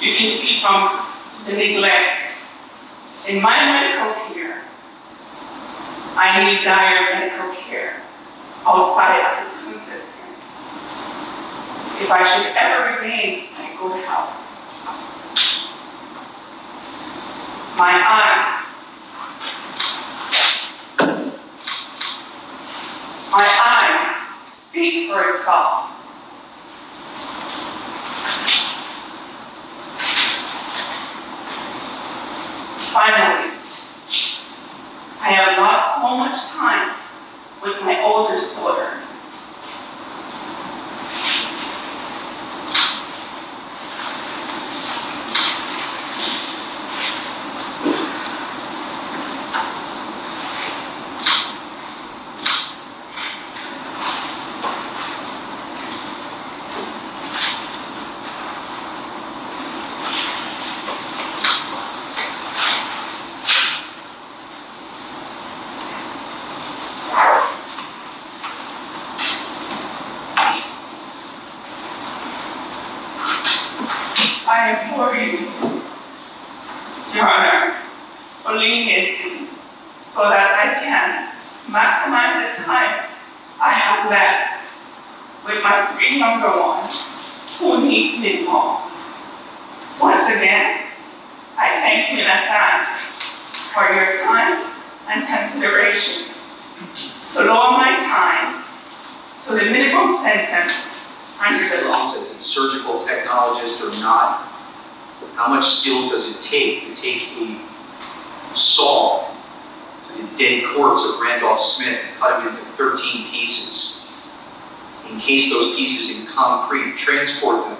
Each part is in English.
You can see from the neglect. In my medical care, I need dire medical care outside of the prison system. If I should ever regain my good health, my eye, my eye speak for itself. Finally, I have lost so much time with my oldest daughter. Implore you, Your Honor, for leniency so that I can maximize the time I have left with my three younger ones who needs me most. Once again, I thank you in advance for your time and consideration to lower my time to the minimum sentence under the law. as a surgical technologist or not, how much skill does it take to take a saw to the dead corpse of Randolph Smith and cut him into 13 pieces, encase those pieces in concrete, transport them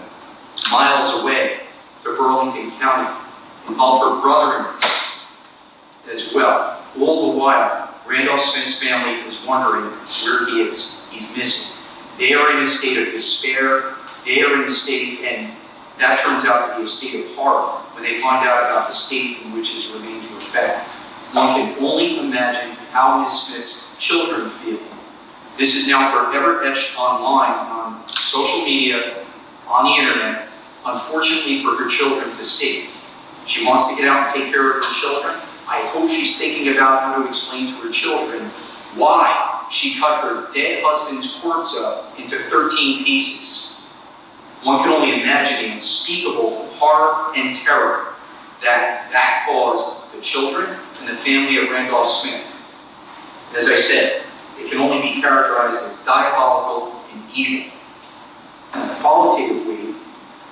miles away to Burlington County, involve her brother-in-law as well. All the while, Randolph Smith's family is wondering where he is. He's missing. They are in a state of despair. They are in a state, and that turns out to be a state of horror when they find out about the state in which his remains were found. One can only imagine how Miss Smith's children feel. This is now forever etched online on social media, on the internet, unfortunately for her children to see. She wants to get out and take care of her children. I hope she's thinking about how to explain to her children why she cut her dead husband's corpse up into 13 pieces. One can only imagine the unspeakable horror and terror that that caused the children and the family of Randolph Smith. As I said, it can only be characterized as diabolical and evil. And the qualitative weight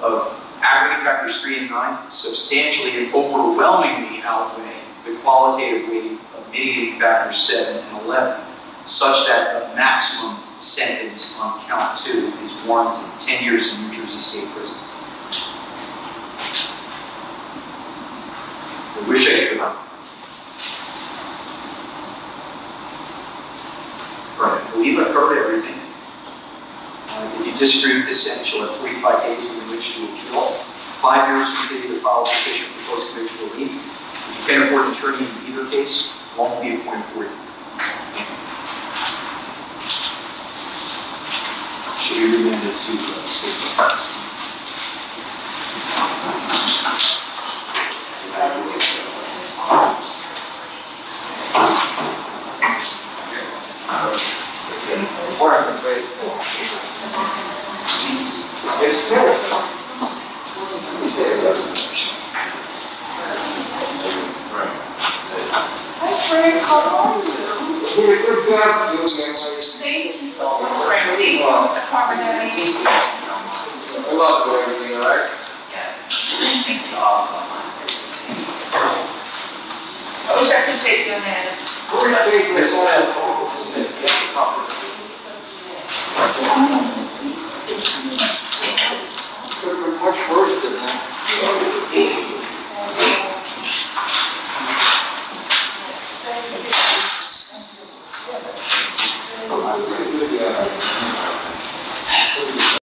of aggravating factors 3 and 9 substantially and overwhelmingly outweigh the qualitative weight of mitigating factors 7 and 11, such that the maximum sentence on count 2 is warranted 10 years in New Jersey State Prison. I wish I could. Right, I believe I've covered everything. Uh, If you disagree with this sentence, you'll have 45 days in which to appeal. Five years from the of file petition for post-conviction relief. If you can't afford an attorney in either case, one will be appointed for you. Should be remanded to uh, state you? Did good job, you young lady. Thank you so much, Frank. Thank you, Mr. Carbonelli. I love you, everything, all right? Yes, thank you all so much. I wish I could take your minutes. Where's that big Miss Could have been much worse than that.